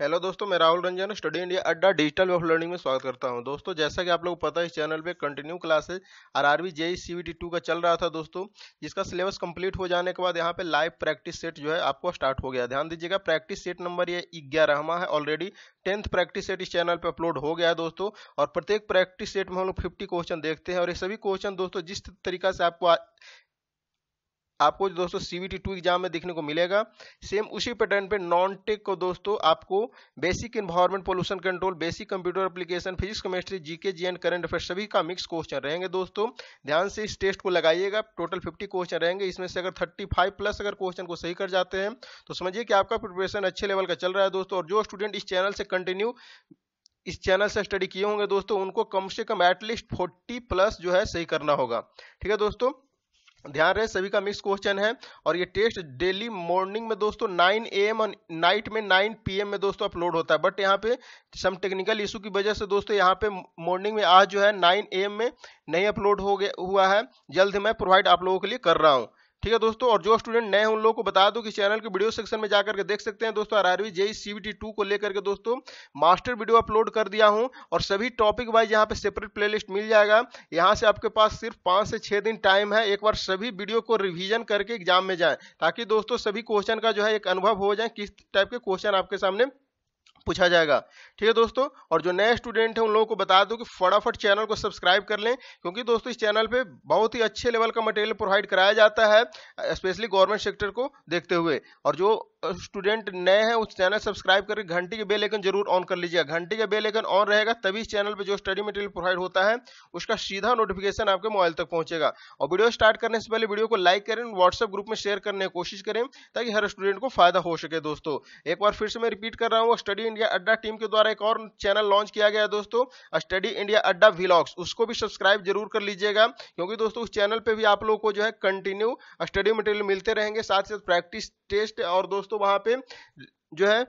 Hello दोस्तों, मैं Rahul Ranjan study India Adda digital way of learning में स्वागत करता हूँ। दोस्तों, जैसा कि आप लोगों को पता है, इस चैनल पे continue classes RRB JE CBT two का चल रहा था दोस्तों, जिसका सिलेबस कंप्लीट हो जाने के बाद यहाँ पे लाइव प्रैक्टिस सेट जो है आपको स्टार्ट हो गया। ध्यान दीजिएगा प्रैक्टिस सेट नंबर ये ग्यारहवा है ऑलरेडी टेंथ प्रैक्टिस सेट इस चैनल पर अपलोड हो गया है दोस्तों, और प्रत्येक प्रैक्टिस सेट में हम लोग फिफ्टी क्वेश्चन देखते हैं, और ये सभी क्वेश्चन दोस्तों, जिस तरीका से आपको आपको दोस्तों सीवीटी टू एग्ज़ाम में देखने को मिलेगा। सेम उसी पैटर्न पे नॉन टेक को दोस्तों आपको basic environment pollution control basic computer application physics chemistry GK G and current affair सभी का मिक्स क्वेश्चन रहेंगे दोस्तों। ध्यान से इस टेस्ट को लगाइएगा। टोटल फिफ्टी क्वेश्चन रहेंगे। इसमें से अगर थर्टी प्लस अगर क्वेश्चन को सही कर जाते हैं तो समझिए कि आपका प्रिपरेशन अच्छे लेवल का चल रहा है दोस्तों। और जो स्टूडेंट इस चैनल से कंटिन्यू इस चैनल से स्टडी किए होंगे दोस्तों, उनको कम से कम एटलीस्ट फोर्टी प्लस जो है सही करना होगा। ठीक है दोस्तों? ध्यान रहे, सभी का मिक्स क्वेश्चन है। और ये टेस्ट डेली मॉर्निंग में दोस्तों 9 एम और नाइट में 9 पीएम में दोस्तों अपलोड होता है। बट यहाँ पे सम टेक्निकल इशू की वजह से दोस्तों यहाँ पे मॉर्निंग में आज जो है 9 एम में नहीं अपलोड हो गया हुआ है। जल्द मैं प्रोवाइड आप लोगों के लिए कर रहा हूँ। ठीक है दोस्तों, और जो स्टूडेंट नए हैं, उन लोगों को बता दो कि चैनल के वीडियो सेक्शन में जाकर के देख सकते हैं। दोस्तों आरआरबी जेई सीवीटी टू को लेकर के दोस्तों मास्टर वीडियो अपलोड कर दिया हूँ, और सभी टॉपिक वाइज यहाँ पे सेपरेट प्लेलिस्ट मिल जाएगा। यहाँ से आपके पास सिर्फ़ पाँच से छह दिन टाइम है, एक बार सभी वीडियो को रिविजन करके एग्ज़ाम में जाए, ताकि दोस्तों सभी क्वेश्चन का जो है एक अनुभव हो जाए, किस टाइप के क्वेश्चन आपके सामने पूछा जाएगा। ठीक है दोस्तों? और जो नए स्टूडेंट हैं, उन लोगों को बता दो कि फटाफट चैनल को सब्सक्राइब कर लें, क्योंकि दोस्तों इस चैनल पे बहुत ही अच्छे लेवल का मटेरियल प्रोवाइड कराया जाता है स्पेशली गवर्नमेंट सेक्टर को देखते हुए। और जो स्टूडेंट नए हैं, उस चैनल सब्सक्राइब करके घंटी के बेल आइकन ज़रूर ऑन कर लीजिएगा। घंटी का बेल आइकन ऑन रहेगा, तभी इस चैनल पे जो स्टडी मटेरियल प्रोवाइड होता है, उसका सीधा नोटिफिकेशन आपके मोबाइल तक पहुंचेगा। और वीडियो स्टार्ट करने से पहले वीडियो को लाइक करें व्हाट्सएप ग्रुप में शेयर करने की कोशिश करें, ताकि हर स्टूडेंट को फ़ायदा हो सके दोस्तों। एक बार फिर से मैं रिपीट कर रहा हूँ स्टडी इंडिया अड्डा टीम के द्वारा एक और चैनल लॉन्च किया गया है दोस्तों स्टडी इंडिया अड्डा व्लॉग्स उसको भी सब्सक्राइब ज़रूर कर लीजिएगा, क्योंकि दोस्तों उस चैनल पे भी आप लोगों को जो है कंटिन्यू स्टडी मटेरियल मिलते रहेंगे, साथ ही साथ प्रैक्टिस टेस्ट और दोस्तों वहाँ पे जो है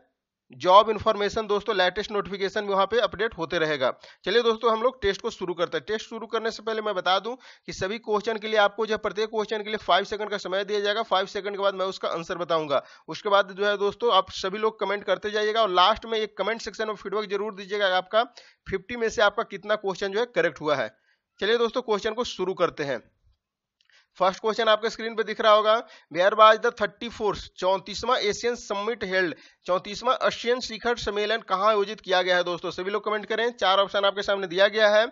जॉब इन्फॉर्मेशन दोस्तों लेटेस्ट नोटिफिकेशन भी वहाँ पे अपडेट होते रहेगा। चलिए दोस्तों, हम लोग टेस्ट को शुरू करते हैं। टेस्ट शुरू करने से पहले मैं बता दूँ कि सभी क्वेश्चन के लिए आपको जो है प्रत्येक क्वेश्चन के लिए फाइव सेकंड का समय दिया जाएगा फाइव सेकंड के बाद मैं उसका आंसर बताऊँगा। उसके बाद जो है दोस्तों, आप सभी लोग कमेंट करते जाइएगा और लास्ट में एक कमेंट सेक्शन में फीडबैक ज़रूर दीजिएगा आपका फिफ्टी में से आपका कितना क्वेश्चन जो है करेक्ट हुआ है। चलिए दोस्तों क्वेश्चन को शुरू करते हैं। फ़र्स्ट क्वेश्चन आपके स्क्रीन पे दिख रहा होगा। Where was the thirty fourth चौंतीसवां Asian summit held चौंतीसवा एशियन शिखर सम्मेलन कहाँ आयोजित किया गया है दोस्तों? सभी लोग कमेंट करें। चार ऑप्शन आपके सामने दिया गया है।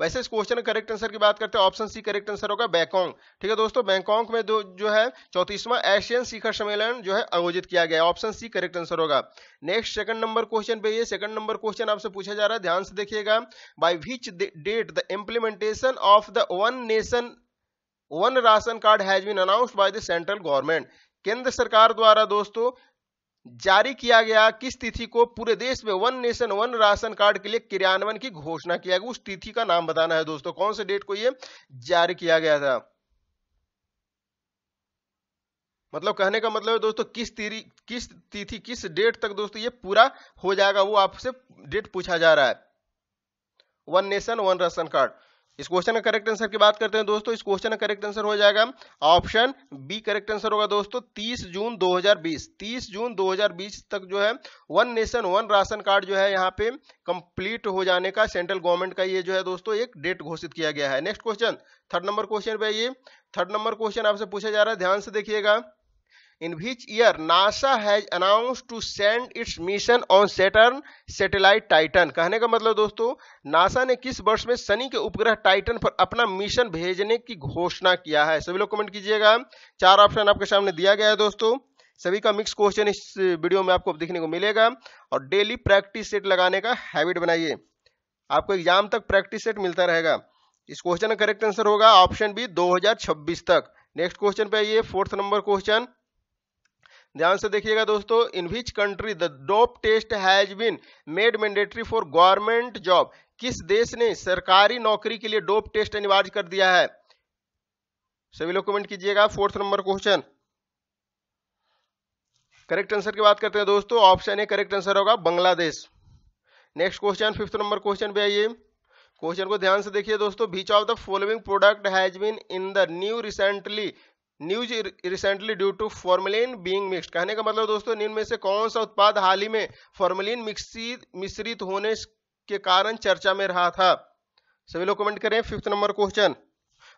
वैसे इस क्वेश्चन का करेक्ट आंसर की बात करते हैं ऑप्शन सी करेक्ट आंसर होगा बैंकॉक ठीक है दोस्तों बैंकॉक में दो, जो है, चौतीसवा एशियन शिखर सम्मेलन जो है, आयोजित किया गया ऑप्शन सी करेक्ट आंसर होगा। नेक्स्ट सेकंड नंबर क्वेश्चन पे ये सेकंड नंबर क्वेश्चन आपसे पूछा जा रहा है, ध्यान से देखिएगा। By which date the implementation of the one nation one ration card has been announced by the central government केंद्र सरकार द्वारा दोस्तों जारी किया गया किस तिथि को पूरे देश में one nation, one ration card के लिए क्रियान्वयन की घोषणा किया गया? उस तिथि का नाम बताना है दोस्तों। कौन से डेट को यह जारी किया गया था? मतलब कहने का मतलब है दोस्तों, किस तिथि किस तिथि, किस डेट तक दोस्तों ये पूरा हो जाएगा, वो आपसे डेट पूछा जा रहा है। One nation, one ration card. इस क्वेश्चन का करेक्ट आंसर की बात करते हैं दोस्तों। इस क्वेश्चन का करेक्ट आंसर हो जाएगा। ऑप्शन बी करेक्ट आंसर होगा दोस्तों। 30 जून 2020 30 जून 2020 तक जो है one nation one ration card जो है यहाँ पे कंप्लीट हो जाने का सेंट्रल गवर्नमेंट का ये जो है दोस्तों, एक डेट घोषित किया गया है। Next question third number question पे ये थर्ड नंबर क्वेश्चन आपसे पूछा जा रहा है। ध्यान से देखिएगा। In which year NASA has announced to send its mission on Saturn satellite Titan कहने का मतलब दोस्तों नासा ने किस वर्ष में शनि के उपग्रह टाइटन पर अपना मिशन भेजने की घोषणा किया है? सभी लोग कमेंट कीजिएगा। चार ऑप्शन आपके सामने दिया गया है दोस्तों। सभी का मिक्स क्वेश्चन इस वीडियो में आपको देखने को मिलेगा। और डेली प्रैक्टिस सेट लगाने का हैबिट बनाइए। आपको एग्ज़ाम तक प्रैक्टिस सेट मिलता रहेगा। इस क्वेश्चन का करेक्ट आंसर होगा ऑप्शन बी 2026 तक। नेक्स्ट क्वेश्चन पे आइए फोर्थ नंबर क्वेश्चन ध्यान से देखिएगा दोस्तों in which country the dope test has been made mandatory for government job किस देश ने सरकारी नौकरी के लिए डोप टेस्ट अनिवार्य कर दिया है? सभी लोग कमेंट कीजिएगा fourth number question correct answer की बात करते हैं दोस्तों ऑप्शन ए करेक्ट आंसर होगा Bangladesh next question fifth number question पे आइए। क्वेश्चन को ध्यान से देखिए दोस्तों which of the following product has been in the new recently news recently due to formalin being mixed. कहने का मतलब दोस्तों निम्न में से कौन सा उत्पाद हाल ही में फॉर्मलिन मिश्रित होने के कारण चर्चा में रहा था? सभी लोग कमेंट करें। फिफ्थ नंबर क्वेश्चन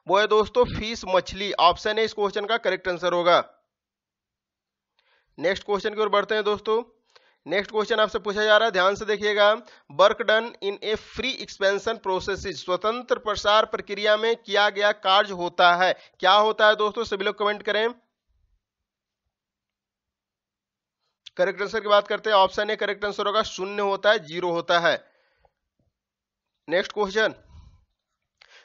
वो है, दोस्तों, फ़ीस मछली। ऑप्शन है, इस क्वेश्चन का करेक्ट आंसर होगा। नेक्स्ट क्वेश्चन की ओर बढ़ते हैं, दोस्तों। नेक्स्ट क्वेश्चन आपसे पूछा जा रहा है, ध्यान से देखिएगा। Work done in a free expansion process स्वतंत्र प्रसार प्रक्रिया में किया गया कार्य होता है। क्या होता है दोस्तों, सभी लोग कमेंट करें। करेक्ट आंसर की बात करते हैं। ऑप्शन ए करेक्ट आंसर होगा, शून्य होता है, ज़ीरो होता है। Next question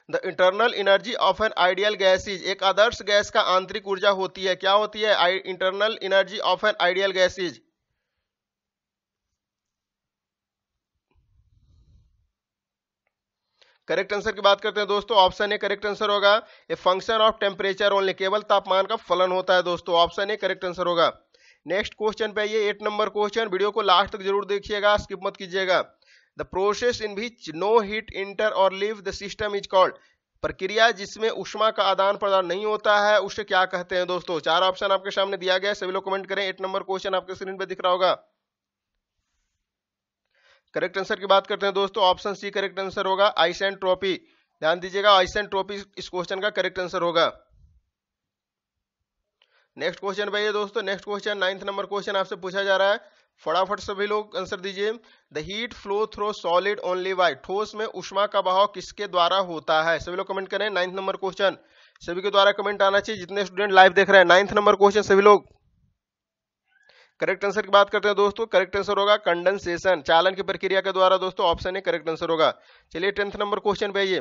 the internal energy of an ideal gas is एक आदर्श गैस का आंतरिक ऊर्जा होती है, क्या होती है? Internal energy of an ideal gas is correct answer की बात करते हैं दोस्तों ऑप्शन ए करेक्ट आंसर होगा। A function of temperature only केवल तापमान का फलन होता है दोस्तों ऑप्शन ए करेक्ट आंसर होगा। नेक्स्ट क्वेश्चन पे ये एट नंबर क्वेश्चन वीडियो को लास्ट तक ज़रूर देखिएगा स्किप मत कीजिएगा। The process in which no heat enter or leave the system is called प्रक्रिया जिसमें उष्मा का आदान प्रदान नहीं होता है, उसे क्या कहते हैं दोस्तों? चार ऑप्शन आपके सामने दिया गया है, सभी लोग कमेंट करें एट नंबर क्वेश्चन आपके स्क्रीन पर दिख रहा होगा। करेक्ट आंसर की बात करते हैं दोस्तों, ऑप्शन सी करेक्ट आंसर होगा, आइस एंड ट्रॉफी। ध्यान दीजिएगा आइसेंट्रोपी इस क्वेश्चन का करेक्ट आंसर होगा। नेक्स्ट क्वेश्चन भाई दोस्तों, next question, ninth number question आपसे पूछा जा रहा है। फटाफट सभी लोग आंसर दीजिए। The heat flow through solid only by ठोस में उष्मा का बहाव किसके द्वारा होता है? सभी लोग कमेंट करें, नाइन्थ नंबर क्वेश्चन। सभी के द्वारा कमेंट आना चाहिए, जितने स्टूडेंट लाइव देख रहे हैं। नाइन्थ नंबर क्वेश्चन, सभी लोग। करेक्ट आंसर की बात करते हैं दोस्तों करेक्ट आंसर होगा कंडेंसेशन चालन की प्रक्रिया के द्वारा दोस्तों ऑप्शन है करेक्ट आंसर होगा। चलिए टेंथ नंबर क्वेश्चन पे आइए।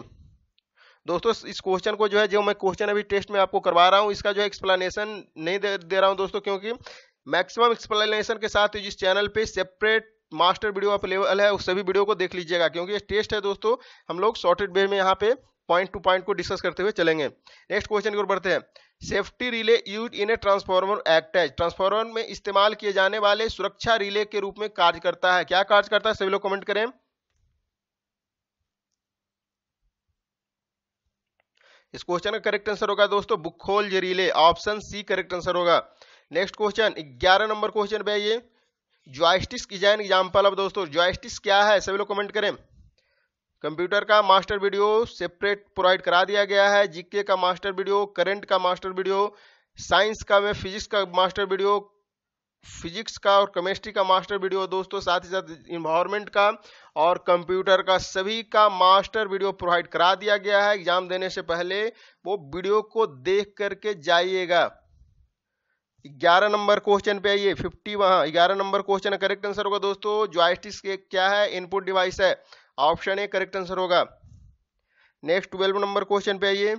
दोस्तों इस क्वेश्चन को जो है जो मैं क्वेश्चन अभी टेस्ट में आपको करवा रहा हूँ इसका जो है एक्सप्लेनेशन नहीं दे, दे रहा हूँ दोस्तों क्योंकि मैक्सिमम एक्सप्लेनेशन के साथ जिस चैनल पे सेपरेट मास्टर वीडियो अवेलेबल है उस सभी वीडियो को देख लीजिएगा क्योंकि ये टेस्ट है दोस्तों हम लोग शॉर्टेड वे में यहाँ पे पॉइंट टू पॉइंट को डिस्कस करते हुए चलेंगे। नेक्स्ट क्वेश्चन की ओर बढ़ते हैं। Safety relay use in a transformer है। ट्रांसफॉर्मर में इस्तेमाल किए जाने वाले सुरक्षा रिले के रूप में कार्य करता है। क्या कार्य करता है? सभी लोग कमेंट करें। इस क्वेश्चन का करेक्ट आंसर होगा दोस्तों। Buchholz relay. Option C correct answer होगा। नेक्स्ट क्वेश्चन, ग्यारह नंबर क्वेश्चन पे जॉयस्टिक्स की जाए एग्ज़ाम्पल अब दोस्तों। जॉयस्टिक्स क्या है? सभी लोग कमेंट करें। कंप्यूटर का मास्टर वीडियो सेपरेट प्रोवाइड करा दिया गया है। जीके का मास्टर वीडियो, करंट का मास्टर वीडियो, साइंस का में फिजिक्स का मास्टर वीडियो, फिजिक्स का और केमिस्ट्री का मास्टर वीडियो दोस्तों, साथ ही साथ इन्वायरमेंट का और कंप्यूटर का सभी का मास्टर वीडियो प्रोवाइड करा दिया गया है। एग्ज़ाम देने से पहले वो वीडियो को देख करके जाइएगा। ग्यारह नंबर क्वेश्चन पे आइए फिफ्टी वहाँ ग्यारह नंबर क्वेश्चन करेक्ट आंसर होगा दोस्तों ज्वाइस्टिक्स क्या है इनपुट डिवाइस है। ऑप्शन ए करेक्ट आंसर होगा। नेक्स्ट ट्वेल्व नंबर क्वेश्चन पे आइए।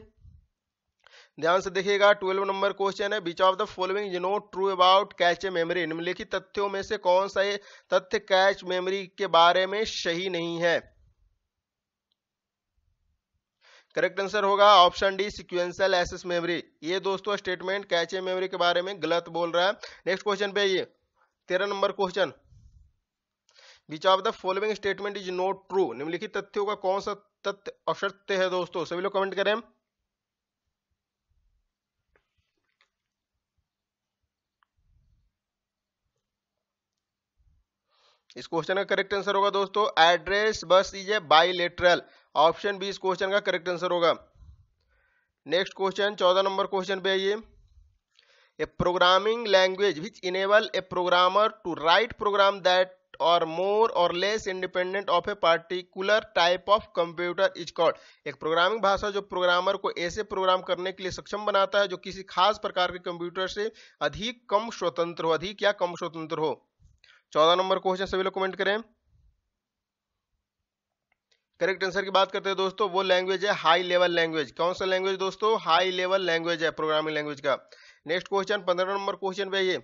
ध्यान से देखिएगा, ट्वेल्व नंबर क्वेश्चन है which of the following you know true about cache a memory निम्नलिखित तथ्यों में से कौन सा ये तथ्य कैच मेमोरी के बारे में सही नहीं है? करेक्ट आंसर होगा option D sequential access memory ये दोस्तों स्टेटमेंट कैचे मेमोरी के बारे में गलत बोल रहा है। नेक्स्ट क्वेश्चन पे आइए। तेरह number question. Which of the following statement is not true निम्नलिखित तथ्यों का कौन सा तथ्य असत्य है दोस्तों? सभी लोग कमेंट करें। इस क्वेश्चन का करेक्ट आंसर होगा दोस्तों। Address bus is a bilateral option B इस क्वेश्चन का करेक्ट आंसर होगा। नेक्स्ट क्वेश्चन चौदह नंबर क्वेश्चन पे आइए। A programming language which enable a programmer to write program that are more or less independent of a particular type of computer is called एक programming भाषा जो programmer को ऐसे programme करने के लिए सक्षम बनाता है जो किसी खास प्रकार के कंप्यूटर से अधिक कम स्वतंत्र हो, अधिक या कम स्वतंत्र हो। चौदह नंबर क्वेश्चन सभी लोग कमेंट करें। करेक्ट आंसर की बात करते हैं दोस्तों, वो लैंग्वेज है हाई लेवल लैंग्वेज कौन सा लैंग्वेज दोस्तों? हाई लेवल लैंग्वेज है प्रोग्रामिंग लैंग्वेज का। नेक्स्ट क्वेश्चन पंद्रह नंबर क्वेश्चन पे ये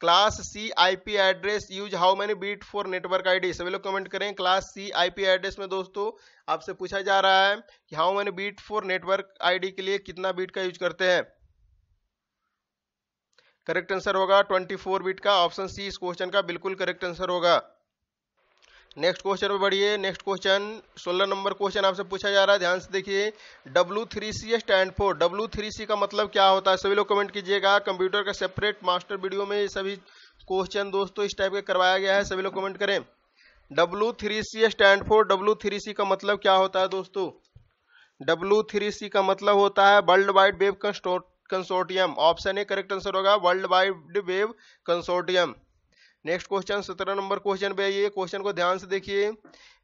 class C IP address use how many bit for network ID. सभी लोग कमेंट करें। क्लास सी आईपी एड्रेस में दोस्तों, आपसे पूछा जा रहा है कि how many bit for network ID के लिए कितना बीट का यूज़ करते हैं। करेक्ट आंसर होगा 24 बीट का। ऑप्शन सी इस क्वेश्चन का बिल्कुल करेक्ट आंसर होगा। नेक्स्ट क्वेश्चन पे बढ़िए। नेक्स्ट क्वेश्चन 16 नंबर क्वेश्चन आपसे पूछा जा रहा है। ध्यान से देखिए W three C stand for W three C का मतलब क्या होता है? सभी लोग कमेंट कीजिएगा। कंप्यूटर का सेपरेट मास्टर वीडियो में सभी क्वेश्चन दोस्तों इस टाइप के करवाया गया है। सभी लोग कमेंट करें। W three C stand for W three C का मतलब क्या होता है दोस्तों? डब्ल्यू थ्री सी का मतलब होता है world wide web consortium option A correct answer होगा। World wide web consortium next question, सत्रह नंबर क्वेश्चन पे आइए। क्वेश्चन को ध्यान से देखिए।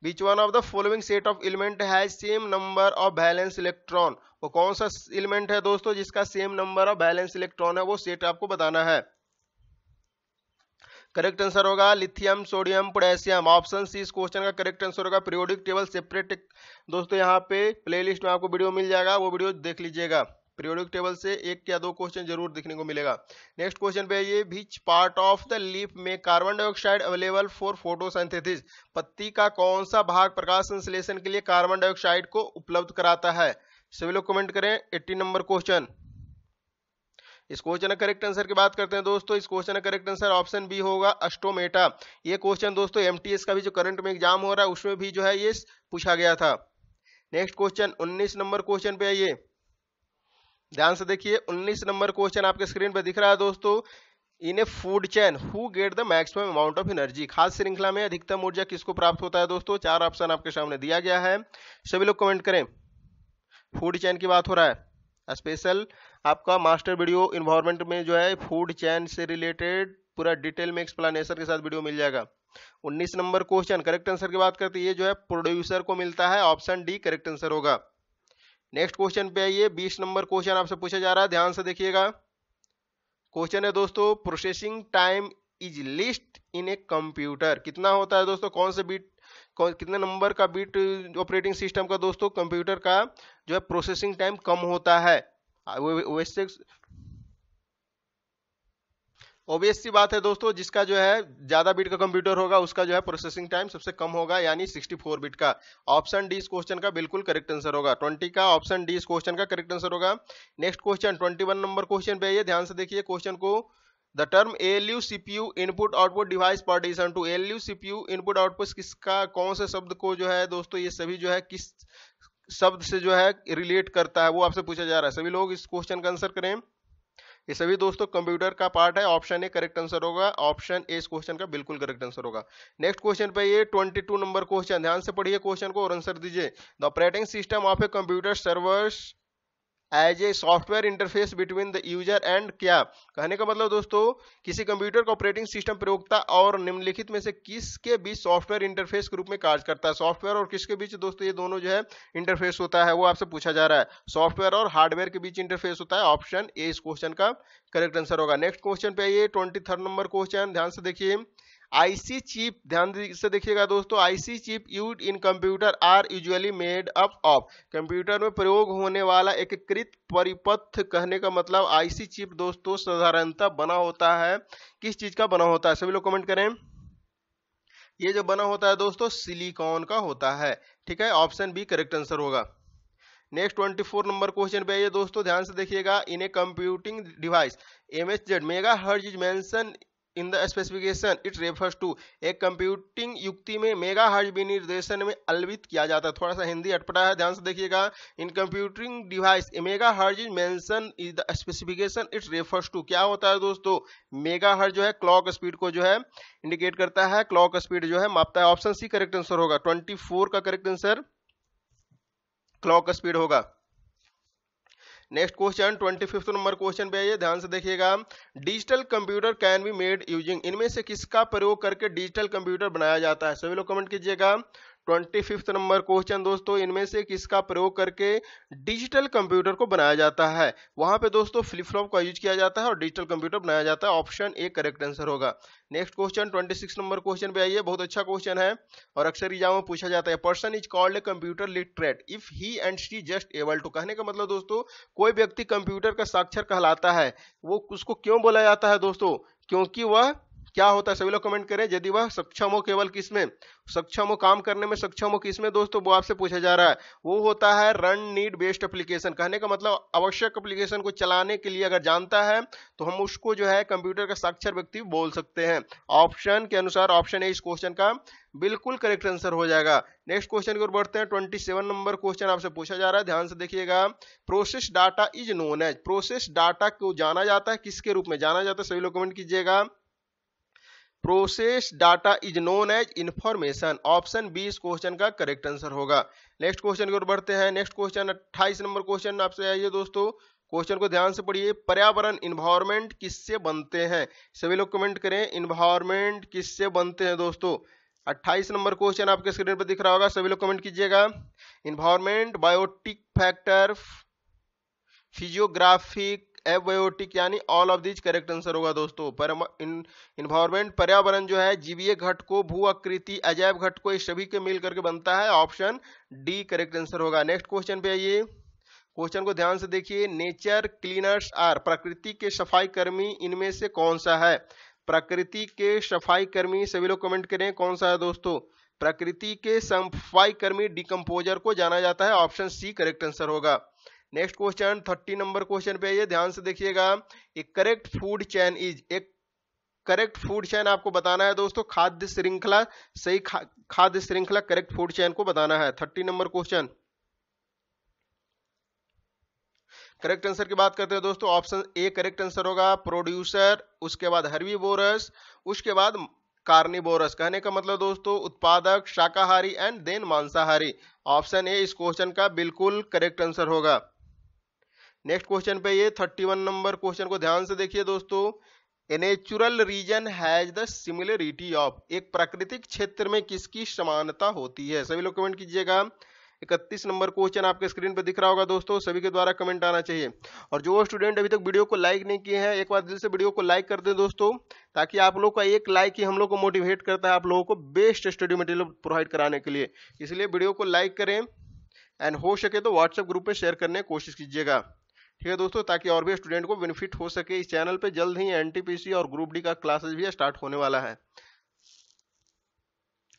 Which one of the following set of element has same number of valence electron वो कौन सा एलिमेंट है दोस्तों जिसका same number of valence electron है? वो सेट आपको बताना है। करेक्ट आंसर होगा lithium sodium potassium option C इस क्वेश्चन का करेक्ट आंसर होगा। पीरियोडिक टेबल सेपरेट दोस्तों यहाँ पे प्लेलिस्ट में आपको वीडियो मिल जाएगा। वो वीडियो देख लीजिएगा। पीरियोडिक टेबल से एक या दो क्वेश्चन ज़रूर देखने को मिलेगा। नेक्स्ट क्वेश्चन पे ये which part of the leaf में carbon dioxide available for photosynthesis पत्ती का कौन सा भाग प्रकाश संश्लेषण के लिए कार्बन डाइऑक्साइड को उपलब्ध कराता है? सभी लोग कमेंट करें। 80 नंबर क्वेश्चन इस क्वेश्चन का करेक्ट आंसर की बात करते हैं दोस्तों। इस क्वेश्चन का करेक्ट आंसर ऑप्शन बी होगा अस्टोमेटा ये क्वेश्चन दोस्तों एमटीएस का भी जो करंट में एग्ज़ाम हो रहा है, उसमें भी जो है ये पूछा गया था। नेक्स्ट क्वेश्चन 19 नंबर क्वेश्चन पे आइए। ध्यान से देखिए 19 नंबर क्वेश्चन आपके स्क्रीन पर दिख रहा है दोस्तों। In a food chain who get the maximum amount of energy खास श्रृंखला में अधिकतम ऊर्जा किसको प्राप्त होता है दोस्तों? चार ऑप्शन आपके सामने दिया गया है। सभी लोग कमेंट करें। फ़ूड चैन की बात हो रहा है। स्पेशल आपका मास्टर वीडियो इन्वायरमेंट में जो है फ़ूड चैन से रिलेटेड पूरा डिटेल में एक्सप्लेनेशन के साथ वीडियो मिल जाएगा। 19 नंबर क्वेश्चन करेक्ट आंसर की बात करते हैं। ये जो है प्रोड्यूसर को मिलता है। ऑप्शन डी करेक्ट आंसर होगा। नेक्स्ट क्वेश्चन पे आइए। बीस नंबर क्वेश्चन आपसे पूछा जा रहा है। ध्यान से देखिएगा। क्वेश्चन है दोस्तों processing time is list in a computer कितना होता है दोस्तों? कौन से बीट कौन, कितने नंबर का बीट ऑपरेटिंग सिस्टम का दोस्तों? कंप्यूटर का जो है प्रोसेसिंग टाइम कम होता है। वैसे ओबियस सी बात है दोस्तों, जिसका जो है, ज़्यादा बिट का कंप्यूटर होगा, उसका जो है प्रोसेसिंग टाइम सबसे कम होगा, यानी 64 बिट का। ऑप्शन डी इस क्वेश्चन का बिल्कुल करेक्ट आंसर होगा। 20 का ऑप्शन डी इस क्वेश्चन का करेक्ट आंसर होगा। नेक्स्ट क्वेश्चन 21 नंबर क्वेश्चन पे आइए, ध्यान से देखिए क्वेश्चन को। The term ALU CPU input output device partition to L U ALU CPU input output किसका, कौन से शब्द को जो है दोस्तों, ये सभी जो है किस शब्द से जो है रिलेट करता है, वो आपसे पूछा जा रहा है। सभी लोग इस क्वेश्चन का आंसर करें। ये सभी दोस्तों कंप्यूटर का पार्ट है ऑप्शन ए करेक्ट आंसर होगा ऑप्शन ए इस क्वेश्चन का बिल्कुल करेक्ट आंसर होगा। नेक्स्ट क्वेश्चन पे ये 22 नंबर क्वेश्चन ध्यान से पढ़िए क्वेश्चन को और आंसर दीजिए। The operating system of a computer serves as a software interface between the user and क्या? कहने का मतलब दोस्तों, किसी कंप्यूटर का ऑपरेटिंग सिस्टम प्रयोगता और निम्नलिखित में से किसके बीच सॉफ्टवेयर इंटरफेस के रूप में कार्य करता है? सॉफ्टवेयर और किसके बीच दोस्तों, ये दोनों जो है इंटरफेस होता है, वो आपसे पूछा जा रहा है। सॉफ्टवेयर और हार्डवेयर के बीच इंटरफेस होता है। ऑप्शन ए इस क्वेश्चन का करेक्ट आंसर होगा। नेक्स्ट क्वेश्चन पे आइए ट्वेंटी नंबर क्वेश्चन ध्यान से देखिए। आईसी चिप ध्यान से देखिएगा दोस्तों IC chip use in computer are usually made up of computer में प्रयोग होने वाला एकीकृत परिपथ कहने का मतलब आईसी चिप दोस्तों साधारणतः बना होता है। किस चीज़ का बना होता है? सभी लोग कमेंट करें। ये जो बना होता है दोस्तों सिलिकॉन का होता है। ठीक है? ऑप्शन बी करेक्ट आंसर होगा। Next twenty four number question पे आइए दोस्तों, ध्यान से देखिएगा। In a computing device M H Z mega hertz is mention in the specification it refers to एक कंप्यूटिंग युक्ति में मेगा हर्ज विनिर्देशन में अलवित किया जाता है। थोड़ा सा हिंदी अटपटा है, ध्यान से देखिएगा। In computing device mega hertz is mention is the specification it refers to क्या होता है दोस्तों? मेगा हर्ज जो है क्लॉक स्पीड को जो है इंडिकेट करता है। क्लॉक स्पीड जो है, मापता है। ऑप्शन सी करेक्ट आंसर होगा। ट्वेंटी का करेक्ट आंसर क्लॉक स्पीड होगा। Next question twenty fifth number question पे आइए, ध्यान से देखिएगा। Digital computer can be made using इनमें से किसका प्रयोग करके डिजिटल कंप्यूटर बनाया जाता है? सभी लोग कमेंट कीजिएगा। ट्वेंटी फिफ्थ नंबर क्वेश्चन दोस्तों, इनमें से किसका प्रयोग करके डिजिटल कंप्यूटर को बनाया जाता है? वहाँ पे दोस्तों फ्लिप फ्लॉप का यूज़ किया जाता है और डिजिटल कंप्यूटर बनाया जाता है। ऑप्शन ए, करेक्ट आंसर होगा। Next question, twenty six number question पे आइए। बहुत अच्छा क्वेश्चन है और अक्सर एग्ज़ाम में पूछा जाता है, person is called a computer literate. If he and she just able to कहने का मतलब दोस्तों, कोई व्यक्ति कंप्यूटर का साक्षर कहलाता है। वो उसको क्यों बोला जाता है दोस्तों? क्योंकि वह क्या होता है, सभी लोग कमेंट करें, यदि वह सक्षम हो केवल किसमें सक्षम हो काम करने में, सक्षम हो किसमें? दोस्तों, वो आपसे पूछा जा रहा है। वो होता है रन नीड बेस्ड एप्लीकेशन कहने का मतलब आवश्यक एप्लीकेशन को चलाने के लिए अगर जानता है तो हम उसको जो है कंप्यूटर का साक्षर व्यक्ति बोल सकते हैं। ऑप्शन के अनुसार ऑप्शन है इस क्वेश्चन का बिल्कुल करेक्ट आंसर हो जाएगा। नेक्स्ट क्वेश्चन की ओर बढ़ते हैं। ट्वेंटी सेवन नंबर क्वेश्चन आपसे पूछा जा रहा है। ध्यान से देखिएगा। Process data is known as process data को जाना जाता है। किसके रूप में जाना जाता है, सभी लोग कमेंट कीजिएगा। Process data is known as information option B इस क्वेश्चन का करेक्ट आंसर होगा। नेक्स्ट क्वेश्चन की ओर बढ़ते हैं। नेक्स्ट क्वेश्चन, अट्ठाईस नंबर क्वेश्चन आपसे आइए दोस्तों। क्वेश्चन को ध्यान से पढ़िए। पर्यावरण इन्वायरमेंट किससे बनते हैं? सभी लोग कमेंट करें। इन्वायरमेंट किससे बनते हैं दोस्तों? 28 नंबर क्वेश्चन आपके स्क्रीन पर दिख रहा होगा। सभी लोग कमेंट कीजिएगा। Environment biotic factor physiographic abiotic यानी all of these correct answer होगा दोस्तों। इन्वायरमेंट पर्यावरण जो है, जीवीय घटकों भू आकृति अजैब घटकों इस सभी के मिल करके बनता है। ऑप्शन डी करेक्ट आंसर होगा। नेक्स्ट क्वेश्चन पे आइए। क्वेश्चन को ध्यान से देखिए। नेचर क्लीनर्स आर प्रकृति के सफ़ाई कर्मी इनमें से कौन सा है? प्रकृति के सफ़ाई कर्मी सभी लोग कमेंट करें, कौन सा है दोस्तों? प्रकृति के सफ़ाई कर्मी डिकम्पोजर को जाना जाता है। ऑप्शन सी करेक्ट आंसर होगा। Next question thirty number question पे ये ध्यान से देखिएगा। एक करेक्ट फ़ूड चैन इज़ एक करेक्ट फ़ूड चैन आपको बताना है दोस्तों खाद्य श्रृंखला सही खा, खाद्य श्रृंखला करेक्ट फ़ूड चैन को बताना है। Thirty number question correct answer की बात करते हैं दोस्तों ऑप्शन ए करेक्ट आंसर होगा प्रोड्यूसर उसके बाद हरवी बोरस उसके बाद कार्निबोरस कहने का मतलब दोस्तों उत्पादक शाकाहारी एंड देन मांसाहारी। ऑप्शन ए इस क्वेश्चन का बिल्कुल करेक्ट आंसर होगा। नेक्स्ट क्वेश्चन पे ये 31 नंबर क्वेश्चन को ध्यान से देखिए दोस्तों। A natural region has the similarity of एक प्राकृतिक क्षेत्र में किसकी समानता होती है? सभी लोग कमेंट कीजिएगा। इकतीस नंबर क्वेश्चन आपके स्क्रीन पर दिख रहा होगा दोस्तों, सभी के द्वारा कमेंट आना चाहिए। और जो स्टूडेंट अभी तक वीडियो को लाइक नहीं किए हैं, एक बार दिल से वीडियो को लाइक कर दें दोस्तों, ताकि आप लोग का एक लाइक ही हम लोग को मोटिवेट करता है आप लोगों को बेस्ट स्टडी मटेरियल प्रोवाइड कराने के लिए। इसलिए वीडियो को लाइक करें एंड हो सके तो व्हाट्सएप ग्रुप में शेयर करने की कोशिश कीजिएगा। ठीक है दोस्तों, ताकि और भी स्टूडेंट को बेनिफिट हो सके, इस चैनल पे जल्द ही एनटीपीसी और ग्रुप डी का क्लासेस भी स्टार्ट होने वाला है।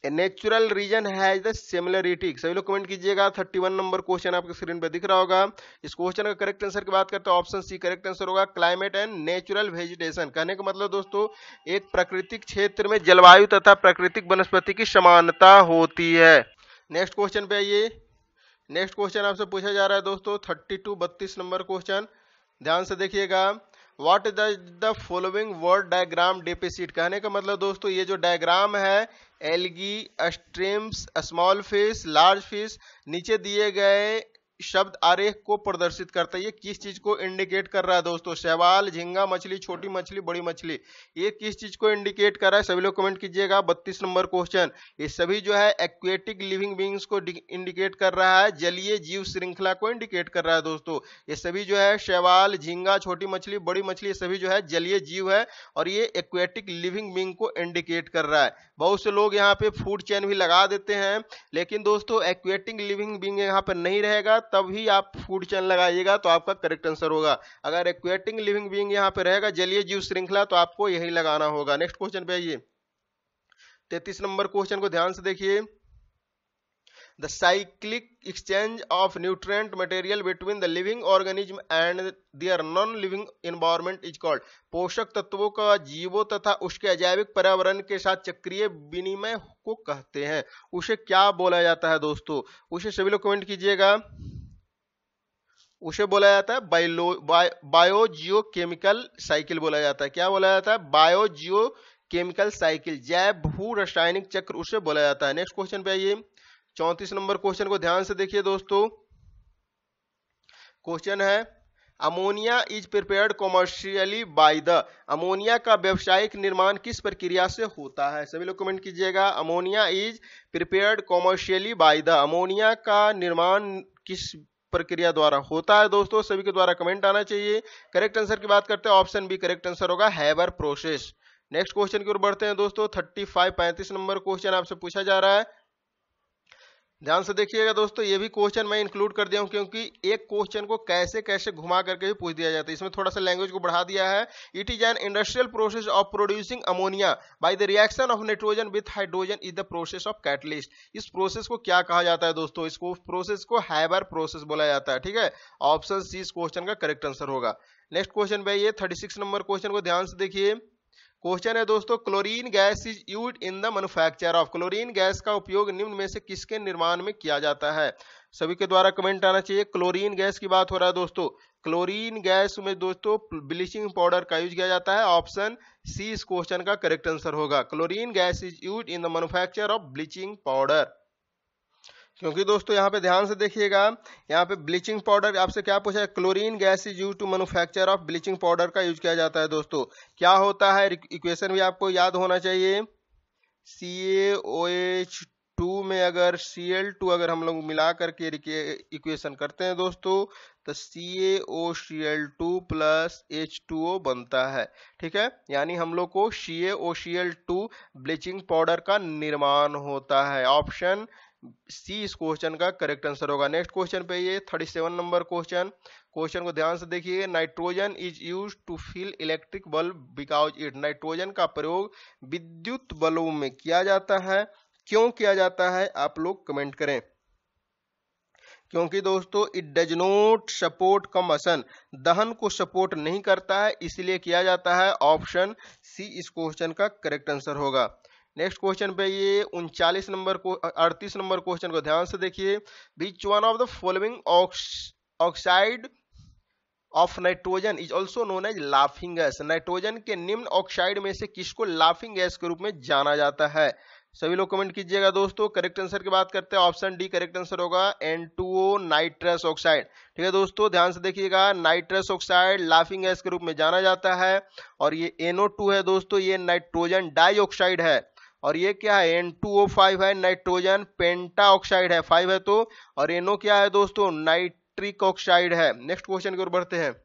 Natural region has the similarity सभी लोग कमेंट कीजिएगा 31 नंबर क्वेश्चन आपके स्क्रीन पे दिख रहा होगा। इस क्वेश्चन का करेक्ट आंसर की बात करते हैं ऑप्शन सी करेक्ट आंसर होगा क्लाइमेट एंड नेचुरल वेजिटेशन कहने का मतलब दोस्तों, एक प्राकृतिक क्षेत्र में जलवायु तथा प्राकृतिक वनस्पति की समानता होती है। नेक्स्ट क्वेश्चन पे आइए। नेक्स्ट क्वेश्चन आपसे पूछा जा रहा है दोस्तों, थर्टी टू बत्तीस नंबर क्वेश्चन। ध्यान से देखिएगा what is the following word diagram depict कहने का मतलब दोस्तों, ये जो डायग्राम है algae streams small fish large fish नीचे दिए गए शब्द आरेख को प्रदर्शित करता है। ये किस चीज़ को इंडिकेट कर रहा है दोस्तों? शैवाल, झींगा, मछली, छोटी मछली, बड़ी मछली। ये किस चीज़ को इंडिकेट कर रहा है? सभी लोग कमेंट कीजिएगा। बत्तीस नंबर क्वेश्चन ये सभी जो है एक्वेटिक लिविंग बींग्स को इंडिकेट कर रहा है। जलीय जीव श्रृंखला को इंडिकेट कर रहा है दोस्तों। ये सभी जो है शैवाल, झींगा, छोटी मछली, बड़ी मछली सभी जो है जलीय जीव है और ये एक्वेटिक लिविंग बींग को इंडिकेट कर रहा है। बहुत से लोग यहाँ पे फ़ूड चेन भी लगा देते हैं, लेकिन दोस्तों एक्वेटिक लिविंग बींग यहाँ पर नहीं रहेगा। तभी आप फ़ूड चैन लगाइएगा तो आपका करेक्ट आंसर होगा। अगर एक्वेटिंग लिविंग बींग यहाँ पे रहेगा, जलीय जीव श्रृंखला तो आपको यही लगाना होगा। नेक्स्ट क्वेश्चन पे आइए। तैतीस नंबर क्वेश्चन को ध्यान से देखिए। The cyclic exchange of nutrient material between the living organism and their non-living environment is called पोषक तत्वों का जीवों तथा उसके अजैविक पर्यावरण के साथ चक्रीय विनिमय को कहते हैं। उसे क्या बोला जाता है दोस्तों? उसे सभी लोग कमेंट कीजिएगा। उसे बोला जाता है बायो बायोजियो केमिकल साइकिल बोला जाता है। क्या बोला जाता है? Biogeochemical cycle. जैव भू रासायनिक चक्र उसे बोला जाता है। नेक्स्ट क्वेश्चन पे आइए। चौंतीस नंबर क्वेश्चन को ध्यान से देखिए दोस्तों। क्वेश्चन है, ammonia is prepared commercially by the ammonia का व्यवसायिक निर्माण किस प्रक्रिया से होता है? सभी लोग कमेंट कीजिएगा। Ammonia is prepared commercially by the ammonia का निर्माण किस प्रक्रिया द्वारा होता है। दोस्तों, सभी के द्वारा कमेंट आना चाहिए। करेक्ट आंसर की बात करते हैं। ऑप्शन बी करेक्ट आंसर होगा। हैवर प्रोसेस नेक्स्ट क्वेश्चन की ओर बढ़ते हैं दोस्तों। थर्टी फाइव पैंतीस नंबर क्वेश्चन आपसे पूछा जा रहा है। ध्यान से देखिएगा दोस्तों, ये भी क्वेश्चन मैं इंक्लूड कर दिया हूँ क्योंकि एक क्वेश्चन को कैसे कैसे घुमा करके भी पूछ दिया जाता है। इसमें थोड़ा सा लैंग्वेज को बढ़ा दिया है। It is an industrial process of producing ammonia by the reaction of nitrogen with hydrogen is the process of catalyst इस प्रोसेस को क्या कहा जाता है दोस्तों? इसको प्रोसेस को हैबर प्रोसेस बोला जाता है, ठीक है? ऑप्शन सी इस क्वेश्चन का करेक्ट आंसर होगा। नेक्स्ट क्वेश्चन भाई ये थर्टी नंबर क्वेश्चन को ध्यान से देखिए। क्वेश्चन है दोस्तों chlorine gas is use in the manufacture of chlorine gas का उपयोग निम्न में से किसके निर्माण में किया जाता है? सभी के द्वारा कमेंट आना चाहिए। क्लोरीन गैस की बात हो रहा है दोस्तों। क्लोरीन गैस में दोस्तों ब्लीचिंग पाउडर का यूज़ किया जाता है। ऑप्शन सी इस क्वेश्चन का करेक्ट आंसर होगा। Chlorine gas is use in the manufacture of bleaching powder क्योंकि दोस्तों, यहाँ पे ध्यान से देखिएगा, यहाँ पे ब्लीचिंग पाउडर आपसे क्या पूछा है? Chlorine gas is use to manufacture of bleaching powder का यूज़ किया जाता है दोस्तों। क्या होता है? इक्वेशन भी आपको याद होना चाहिए। सी ए ओ एच टू में अगर सी एल टू अगर हम लोग मिला करके इक्वेशन करते हैं दोस्तों तो C A O C L two plus H two O बनता है। ठीक है? यानी हम लोग को C A O C L two bleaching powder का निर्माण होता है। ऑप्शन सी इस क्वेश्चन का करेक्ट आंसर होगा। नेक्स्ट क्वेश्चन पे ये thirty seven number question question को ध्यान से देखिए। Nitrogen is use to fill electric bulb because it nitrogen का प्रयोग विद्युत बल्बों में किया जाता है। क्यों किया जाता है? आप लोग कमेंट करें। क्योंकि दोस्तों it does not support combustion दहन को सपोर्ट नहीं करता है, इसलिए किया जाता है ऑप्शन सी इस क्वेश्चन का करेक्ट आंसर होगा। नेक्स्ट क्वेश्चन पे ये उनचालीस नंबर को अड़तीस नंबर क्वेश्चन को ध्यान से देखिए। Which one of the following oxide of nitrogen is also known as laughing gas nitrogen के निम्न ऑक्साइड में से किसको लाफिंग गैस के रूप में जाना जाता है? सभी लोग कमेंट कीजिएगा दोस्तों। करेक्ट आंसर की बात करते हैं। ऑप्शन डी करेक्ट आंसर होगा। N2O नाइट्रस ऑक्साइड ठीक है दोस्तों, ध्यान से देखिएगा। नाइट्रस ऑक्साइड लाफिंग गैस के रूप में जाना जाता है। और ये NO2 है दोस्तों। ये नाइट्रोजन डाइऑक्साइड है। और ये क्या है? N2O5 है नाइट्रोजन पेंटा ऑक्साइड है फाइव है तो। और NO क्या है दोस्तों? नाइट्रिक ऑक्साइड है। नेक्स्ट क्वेश्चन की ओर बढ़ते हैं।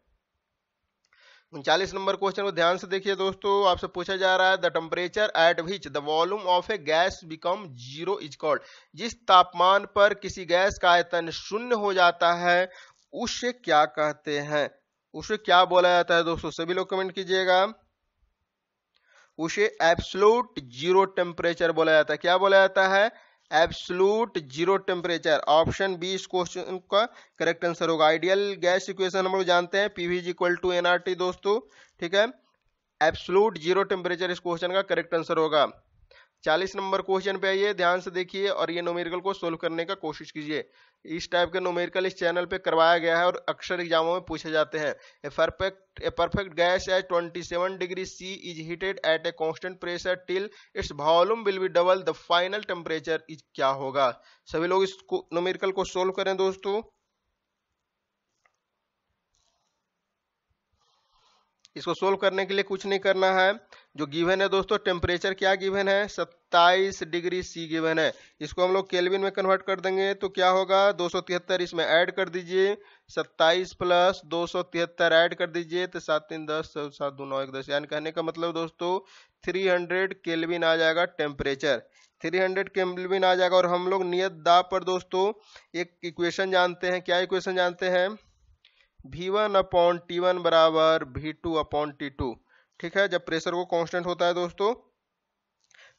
उनचालीस नंबर क्वेश्चन को ध्यान से देखिए दोस्तों। आपसे पूछा जा रहा है the temperature at which the volume of a gas become zero is called जिस तापमान पर किसी गैस का आयतन शून्य हो जाता है, उसे क्या कहते हैं? उसे क्या बोला जाता है दोस्तों? सभी लोग कमेंट कीजिएगा। उसे एब्सलूट ज़ीरो टेम्परेचर बोला जाता है। क्या बोला जाता है? Absolute zero temperature option B इस क्वेश्चन का करेक्ट आंसर होगा। आइडियल गैस इक्वेशन हम लोग जानते हैं। पीवी इक्वल टू एनआरटी दोस्तों। ठीक है? एब्सलूट ज़ीरो टेम्परेचर इस क्वेश्चन का करेक्ट आंसर होगा। चालीस नंबर क्वेश्चन पे आइए। ध्यान से देखिए और ये नोमेरिकल को सोल्व करने का कोशिश कीजिए। इस टाइप के नोमेरिकल इस चैनल पे करवाया गया है और अक्सर एग्जामों में पूछे जाते हैं। A perfect a perfect gas at 27 degree C is heated at a constant pressure till its volume will be double the final temperature is क्या होगा? सभी लोग इस नोमेरिकल को सोल्व करें दोस्तों। इसको सोल्व करने के लिए कुछ नहीं करना है। जो गिवन है दोस्तों टेम्परेचर क्या गिवन है? 27 डिग्री सी गिवन है। इसको हम लोग केल्विन में कन्वर्ट कर देंगे तो क्या होगा? दो सौ तिहत्तर इसमें ऐड कर दीजिए। 27 प्लस दो सौ तिहत्तर ऐड कर दीजिए तो सात तीन दस, सात दो नौ एक दस। यानी कहने का मतलब दोस्तों 300 केल्विन आ जाएगा टेम्परेचर 300 केल्विन आ जाएगा, और हम लोग नियत दाब पर दोस्तों, एक इक्वेशन जानते हैं। क्या इक्वेशन जानते हैं? V one upon T one बराबर V two upon T two ठीक है, जब प्रेशर को कांस्टेंट होता है दोस्तों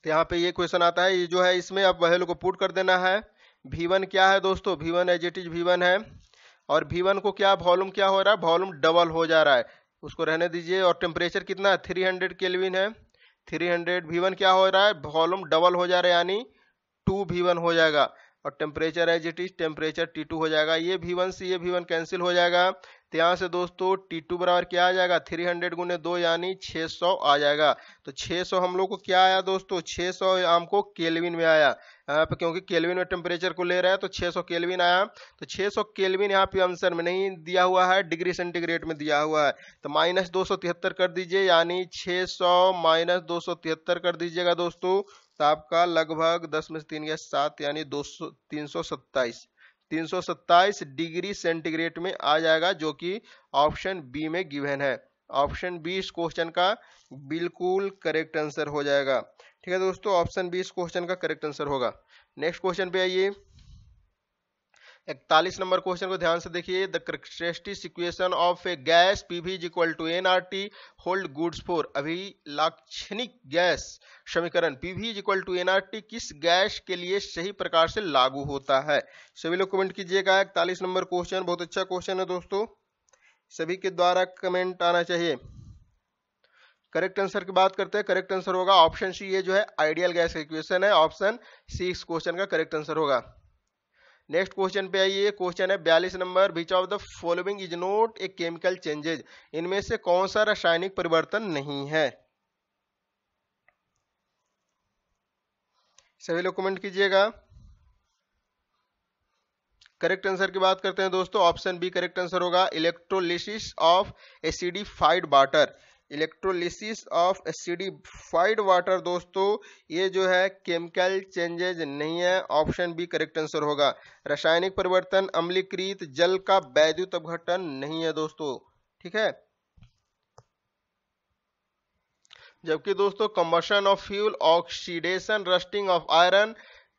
तो यहाँ पे ये क्वेश्चन आता है, ये जो है इसमें अब वैल्यू को पुट कर देना है। वी वन क्या है दोस्तों? V one as it is V one है। और वी वन को क्या वॉल्यूम क्या हो रहा है? वॉल्यूम डबल हो जा रहा है। उसको रहने दीजिए, और टेम्परेचर कितना है? थ्री हंड्रेड केल्विन है। थ्री हंड्रेड वी वन क्या हो रहा है? वॉल्यूम डबल हो जा रहा है, यानी टू वी वन हो जाएगा। और temperature as it is temperature T two हो जाएगा। ये वी वन से ये वी वन कैंसिल हो जाएगा। तो यहाँ से दोस्तों टी टू बराबर क्या आ जाएगा? थ्री हंड्रेड गुने दो यानी छः सौ आ जाएगा। तो छः सौ हम लोग को क्या आया दोस्तों? छः सौ हमको केल्विन में आया। यहाँ पे क्योंकि केल्विन में टेम्परेचर को ले रहा है तो 600 केलविन आया। तो 600 केलविन यहाँ पे आंसर में नहीं दिया हुआ है, डिग्री सेंटीग्रेड में दिया हुआ है। तो माइनस दो कर दीजिए, यानी 600 माइनस दो कर दीजिएगा दोस्तों। तो आपका लगभग दस में से तीन गया सात, यानी दो सौ तीन सौ सत्ताईस तीन सौ सत्ताईस डिग्री सेंटीग्रेड में आ जाएगा, जो कि ऑप्शन बी में गिवन है। ऑप्शन बी इस क्वेश्चन का बिल्कुल करेक्ट आंसर हो जाएगा। ठीक है दोस्तों, ऑप्शन बी इस क्वेश्चन का करेक्ट आंसर होगा। नेक्स्ट क्वेश्चन पे आइए। इकतालीस नंबर क्वेश्चन को ध्यान से देखिए। The characteristic equation of a gas PV is equal to N R T hold goods for. अभी लाक्षणिक गैस समीकरण PV is equal to N R T किस गैस के लिए सही प्रकार से लागू होता है? सभी लोग कमेंट कीजिएगा। इकतालीस नंबर क्वेश्चन, बहुत अच्छा क्वेश्चन है दोस्तों। सभी के द्वारा कमेंट आना चाहिए। करेक्ट आंसर की बात करते हैं। करेक्ट आंसर होगा। ऑप्शन सी ये जो है आइडियल गैस इक्वेशन है। ऑप्शन सी इस क्वेश्चन का करेक्ट आंसर होगा। नेक्स्ट क्वेश्चन पे आइए। क्वेश्चन है बयालीस number. Which of the following is not a chemical changes इनमें से कौन सा रासायनिक परिवर्तन नहीं है? सभी लोग कमेंट कीजिएगा। करेक्ट आंसर की बात करते हैं दोस्तों। ऑप्शन बी करेक्ट आंसर होगा। Electrolysis of acidified water electrolysis of acidified water दोस्तों, ये जो है केमिकल चेंजेज नहीं है ऑप्शन बी करेक्ट आंसर होगा। रासायनिक परिवर्तन, अम्लीकृत, जल का वैद्युत अपघटन नहीं है, दोस्तों, ठीक है? जबकि दोस्तों combustion of fuel oxidation rusting of iron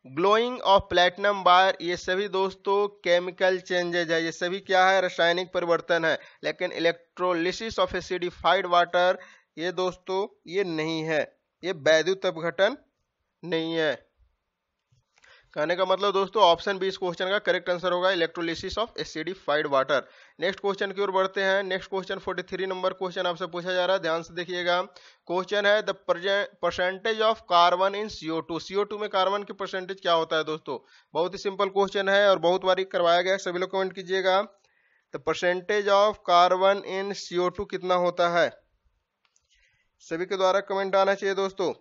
glowing of platinum bar ये सभी दोस्तों केमिकल चेंजेज है। ये सभी क्या है? रासायनिक परिवर्तन है। लेकिन इलेक्ट्रोलिसिस ऑफ़ एसिडिफाइड वाटर ये दोस्तों, ये नहीं है। ये वैद्युत अपघटन नहीं है। कहने का मतलब दोस्तों ऑप्शन बी इस क्वेश्चन का करेक्ट आंसर होगा electrolysis of acidified water next question की ओर बढ़ते हैं। नेक्स्ट क्वेश्चन 43 नंबर क्वेश्चन आपसे पूछा जा रहा है। ध्यान से देखिएगा। क्वेश्चन है the percentage of carbon in CO two CO two में कार्बन की परसेंटेज क्या होता है, दोस्तों? बहुत ही सिंपल क्वेश्चन है और बहुत बारी करवाया गया सभी लोग कमेंट कीजिएगा। The percentage of carbon in CO two कितना होता है? सभी के द्वारा कमेंट आना चाहिए, दोस्तों।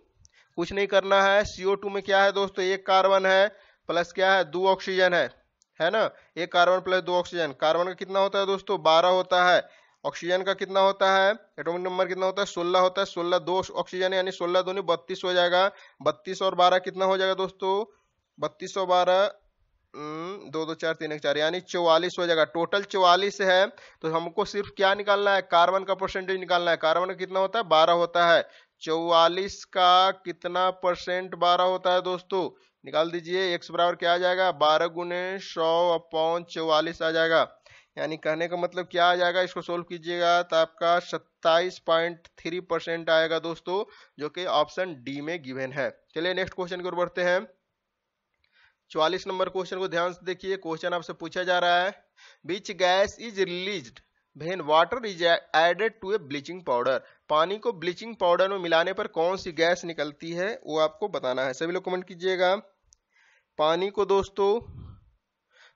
कुछ नहीं करना है। सीओ टू में क्या है दोस्तों? एक कार्बन है प्लस क्या है? दो ऑक्सीजन है। है ना? एक कार्बन प्लस दो ऑक्सीजन। कार्बन का कितना होता है दोस्तों? बारह होता है। ऑक्सीजन का कितना होता है? एटॉमिक नंबर कितना होता है? सोलह होता है। सोलह दो ऑक्सीजन यानी सोलह दोनों बत्तीस हो जाएगा। बत्तीस और बारह कितना हो जाएगा दोस्तों? बत्तीस और बारह हम्म, दो दो चार तीन एक चार यानी चौवालीस हो जाएगा। टोटल चौवालीस है। तो हमको सिर्फ़ क्या निकालना है? कार्बन का परसेंटेज निकालना है। कार्बन का कितना होता है? बारह होता है। चौवालीस का कितना परसेंट बारह होता है दोस्तों? निकाल दीजिए एक्स बराबर क्या आ जाएगा? बारह गुने सौ अपॉन चौवालीस आ जाएगा। यानी कहने का मतलब क्या आ जाएगा? इसको सोल्व कीजिएगा तो आपका सत्ताईस पॉइंट थ्री परसेंट आएगा दोस्तों, जो कि ऑप्शन डी में गिवन है। चलिए नेक्स्ट क्वेश्चन की ओर बढ़ते हैं। चौवालीस नंबर क्वेश्चन को ध्यान से देखिए क्वेश्चन आपसे पूछा जा रहा है। Which gas is release when water is added to a bleaching powder पानी को ब्लीचिंग पाउडर में मिलाने पर कौन सी गैस निकलती है, वो आपको बताना है। सभी लोग कमेंट कीजिएगा। पानी को दोस्तों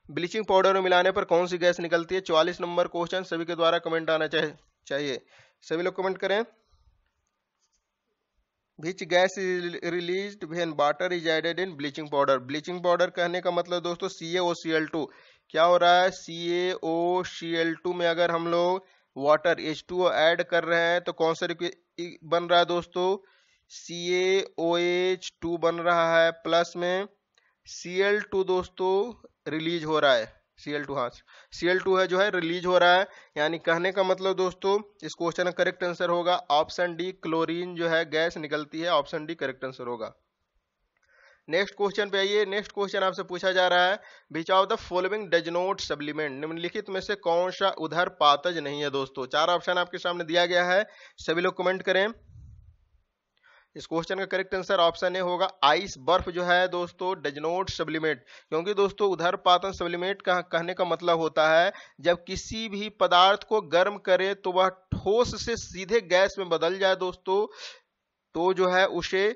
ब्लीचिंग पाउडर में मिलाने पर कौन सी गैस निकलती है, चौवालीस नंबर क्वेश्चन सभी के द्वारा कमेंट आना चाहिए। सभी लोग कमेंट करें। Which gas is release when water is added in bleaching powder bleaching powder कहने का मतलब दोस्तों सी A O C L to क्या हो रहा है? सी A O C L to में अगर हम लोग वाटर एच टू ऐड कर रहे हैं तो कौन सा बन रहा है दोस्तों? सी ए ओ एच टू बन रहा है प्लस में सी एल टू दोस्तों रिलीज़ हो रहा है। सी एल टू हाँ। सी एल टू है जो है रिलीज़ हो रहा है। यानी कहने का मतलब दोस्तों, इस क्वेश्चन का करेक्ट आंसर होगा ऑप्शन डी क्लोरीन जो है गैस निकलती है ऑप्शन डी करेक्ट आंसर होगा। नेक्स्ट क्वेश्चन पे आइए। नेक्स्ट क्वेश्चन आपसे पूछा जा रहा है which of the following does not supplement निम्नलिखित में से कौन सा उधर पातज नहीं है दोस्तों? चार ऑप्शन आपके सामने दिया गया है, सभी लोग कमेंट करें। इस क्वेश्चन का करेक्ट आंसर ऑप्शन ए होगा आइस बर्फ़ जो है दोस्तों डज नोट सब्लिमेट क्योंकि दोस्तों, उधर पातन सब्लिमेट का कहने का मतलब होता है, जब किसी भी पदार्थ को गर्म करे तो वह ठोस से सीधे गैस में बदल जाए दोस्तों तो जो है उसे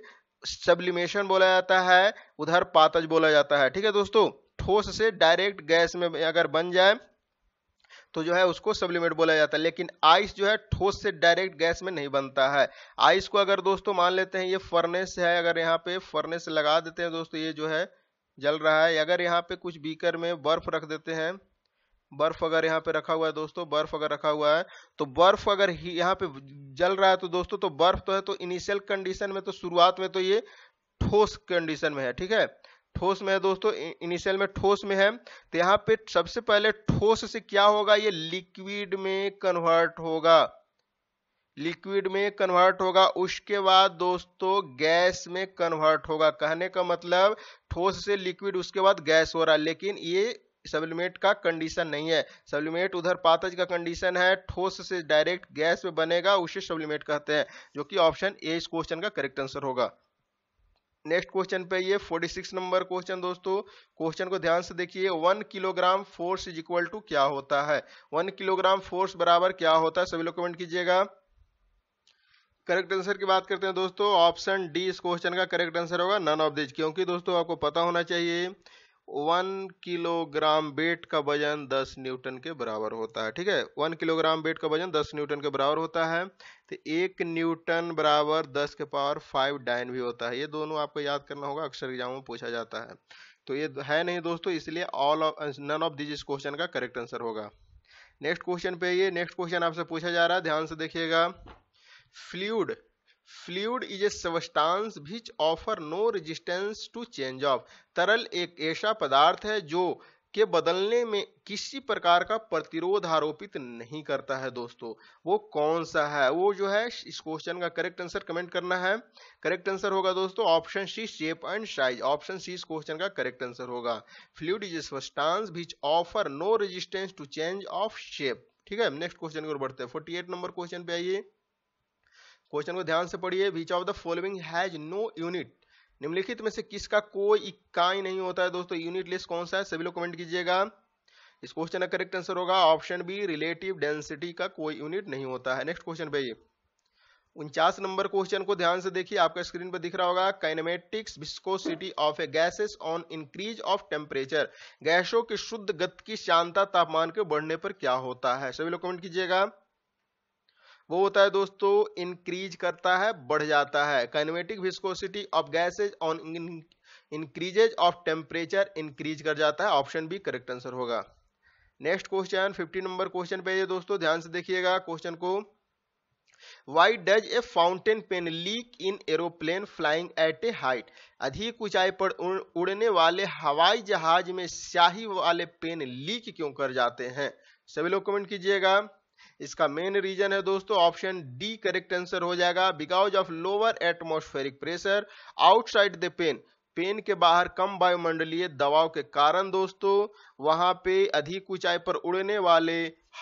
सब्लिमेशन बोला जाता है, उधर पातज बोला जाता है। ठीक है दोस्तों? ठोस से डायरेक्ट गैस में अगर बन जाए तो जो है उसको सब्लिमेट बोला जाता है। लेकिन आइस जो है ठोस से डायरेक्ट गैस में नहीं बनता है। आइस को अगर दोस्तों मान लेते हैं, ये फर्नेस है, अगर यहाँ पे फर्नेस लगा देते हैं दोस्तों, ये जो है जल रहा है। अगर यहाँ पे कुछ बीकर में बर्फ़ रख देते हैं बर्फ़ अगर यहाँ पे रखा हुआ है दोस्तों, बर्फ़ अगर रखा हुआ है तो बर्फ़ अगर यहाँ पे जल रहा है तो दोस्तों तो बर्फ़ तो है तो इनिशियल कंडीशन में तो शुरुआत में तो ये ठोस कंडीशन में है, ठीक है? ठोस में है दोस्तों इनिशियल में ठोस में है तो यहाँ पे सबसे पहले ठोस से क्या होगा, ये लिक्विड में कन्वर्ट होगा। लिक्विड में कन्वर्ट होगा, उसके बाद दोस्तों गैस में कन्वर्ट होगा। कहने का मतलब ठोस से लिक्विड उसके बाद गैस हो रहा है, लेकिन ये सब्लिमेट का कंडीशन नहीं है। सब्लिमेट उधर पातज का कंडीशन है, ठोस से डायरेक्ट गैस में बनेगा, उसे सब्लिमेट कहते हैं, जो कि ऑप्शन ए इस क्वेश्चन का करेक्ट आंसर होगा। नेक्स्ट क्वेश्चन पे ये 46 नंबर क्वेश्चन दोस्तों, क्वेश्चन को ध्यान से देखिए, one kilogram force is equal to क्या होता है? वन किलोग्राम फोर्स बराबर क्या होता है? सभी लोग कमेंट कीजिएगा। करेक्ट आंसर की बात करते हैं दोस्तों, ऑप्शन डी इस क्वेश्चन का करेक्ट आंसर होगा नन ऑफ़ दिस क्योंकि दोस्तों आपको पता होना चाहिए वन किलोग्राम वेट का वज़न 10 न्यूटन के बराबर होता है, ठीक है? वन किलोग्राम वेट का वज़न 10 न्यूटन के बराबर होता है तो एक न्यूटन बराबर 10 के पावर फाइव डाइन भी होता है। ये दोनों आपको याद करना होगा, अक्सर एग्ज़ाम में पूछा जाता है। तो ये है नहीं दोस्तों, इसलिए all of none of this question का करेक्ट आंसर होगा। नेक्स्ट क्वेश्चन पे ये नेक्स्ट क्वेश्चन आपसे पूछा जा रहा है, ध्यान से देखिएगा। Fluid fluid is a substance which offer no resistance to change of. तरल एक ऐसा पदार्थ है जो के बदलने में किसी प्रकार का प्रतिरोध आरोपित नहीं करता है दोस्तों। वो कौन सा है? वो जो है, इस क्वेश्चन का करेक्ट आंसर कमेंट करना है। करेक्ट आंसर होगा दोस्तों option C shape and size option C इस क्वेश्चन का करेक्ट आंसर होगा। Fluid is substance which offer no resistance to change of shape ठीक है नेक्स्ट क्वेश्चन की ओर बढ़ते हैं। 48 नंबर क्वेश्चन पे आइए। क्वेश्चन को ध्यान से पढ़िए। Which of the following has no unit निम्नलिखित में से किसका कोई इकाई नहीं होता है दोस्तों? यूनिट लिस्ट कौन सा है? सभी लोग कमेंट कीजिएगा। इस क्वेश्चन का करेक्ट आंसर होगा। ऑप्शन बी रिलेटिव डेंसिटी का कोई यूनिट नहीं होता है। नेक्स्ट क्वेश्चन पे उनचास नंबर क्वेश्चन को ध्यान से देखिए। आपका स्क्रीन पर दिख रहा होगा। Kinematics viscosity of a gases on increase of temperature गैसों की शुद्ध गति की शांता तापमान के बढ़ने पर क्या होता है? सभी लोग कमेंट कीजिएगा। वो होता है दोस्तों इंक्रीज करता है, बढ़ जाता है। Kinematic viscosity of gases on increases of temperature increase कर जाता है। ऑप्शन बी करेक्ट आंसर होगा। नेक्स्ट क्वेश्चन 50 नंबर क्वेश्चन पे दोस्तों, ध्यान से देखिएगा क्वेश्चन को। Why does a fountain pen leak in aeroplane flying at a height अधिक ऊंचाई पर उड़ने वाले हवाई जहाज़ में स्याही वाले पेन लीक क्यों कर जाते हैं? सभी लोग कमेंट कीजिएगा। इसका मेन रीजन है दोस्तों ऑप्शन डी करेक्ट आंसर हो जाएगा। Because of lower atmospheric pressure outside the pen pen के बाहर कम वायुमंडलीय दबाव के कारण दोस्तों, वहाँ पे अधिक ऊंचाई पर उड़ने वाले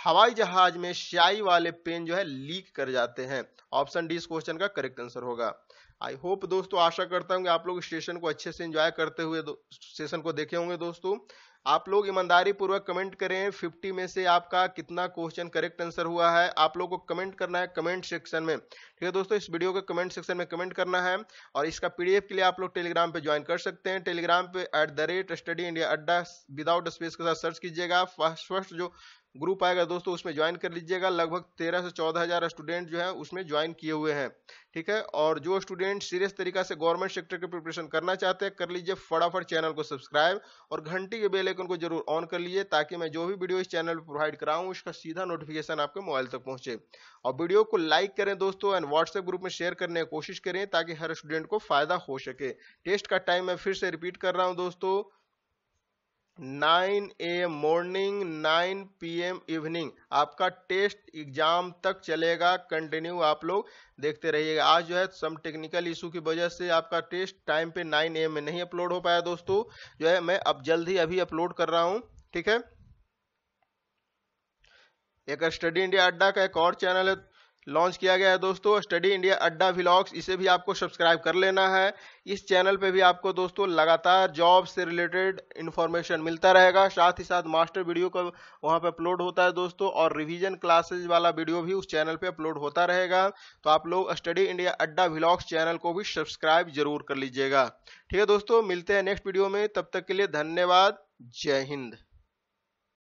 हवाई जहाज़ में स्याही वाले पेन जो है लीक कर जाते हैं। ऑप्शन डी इस क्वेश्चन का करेक्ट आंसर होगा। आई होप दोस्तों, आशा करता हूँ आप लोग स्टेशन को अच्छे से एंजॉय करते हुए सेशन को देखे होंगे दोस्तों। आप लोग ईमानदारी पूर्वक कमेंट करें 50 में से आपका कितना क्वेश्चन करेक्ट आंसर हुआ है, आप लोग को कमेंट करना है कमेंट सेक्शन में। ठीक है दोस्तों, इस वीडियो के कमेंट सेक्शन में कमेंट करना है और इसका पीडीएफ के लिए आप लोग टेलीग्राम पे ज्वाइन कर सकते हैं। टेलीग्राम पे at the rate study India Adda without space के साथ सर्च कीजिएगा। फ़र्स्ट जो ग्रुप आएगा दोस्तों, उसमें ज्वाइन कर लीजिएगा। लगभग तेरह से चौदह हज़ार स्टूडेंट जो है, उसमें ज्वाइन किए हुए हैं। ठीक है? और जो स्टूडेंट सीरियस तरीका से गवर्नमेंट सेक्टर की प्रिपरेशन करना चाहते हैं, कर लीजिए फटाफट चैनल को सब्सक्राइब और घंटी के बेल आइकन को ज़रूर ऑन कर लीजिए, ताकि मैं जो भी वीडियो इस चैनल पर प्रोवाइड कराऊँ, उसका सीधा नोटिफिकेशन आपके मोबाइल तक पहुँचे। और वीडियो को लाइक करें दोस्तों एंड व्हाट्सएप ग्रुप में शेयर करने की कोशिश करें, ताकि हर स्टूडेंट को फ़ायदा हो सके। टेस्ट का टाइम मैं फिर से रिपीट कर रहा हूँ दोस्तों। 9 ए मॉर्निंग 9 पीएम इवनिंग। आपका टेस्ट एग्ज़ाम तक चलेगा। कंटिन्यू आप लोग देखते रहिएगा। आज जो है सम टेक्निकल इशू की वजह से आपका टेस्ट टाइम पे 9 एम में नहीं अपलोड हो पाया दोस्तों। जो है मैं अब जल्द ही अभी अपलोड कर रहा हूँ, ठीक है? एक स्टडी इंडिया अड्डा का एक और चैनल है लॉन्च किया गया है दोस्तों, स्टडी इंडिया अड्डा व्लॉग्स, इसे भी आपको सब्सक्राइब कर लेना है। इस चैनल पे भी आपको दोस्तों लगातार जॉब से रिलेटेड इन्फॉर्मेशन मिलता रहेगा, साथ ही साथ मास्टर वीडियो का वहाँ पे अपलोड होता है दोस्तों, और रिवीजन क्लासेज वाला वीडियो भी उस चैनल पे अपलोड होता रहेगा। तो आप लोग study India Adda vlogs channel को भी सब्सक्राइब ज़रूर कर लीजिएगा। ठीक है दोस्तों, मिलते हैं नेक्स्ट वीडियो में, तब तक के लिए धन्यवाद, जय हिंद।